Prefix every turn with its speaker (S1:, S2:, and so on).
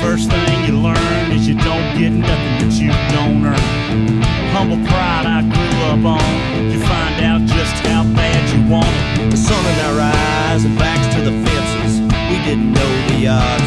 S1: First thing you learn is you don't get nothing that you don't earn. Humble pride I grew up on. You find out just how bad you want it.
S2: The sun in our eyes and backs to the fences. We didn't know the odds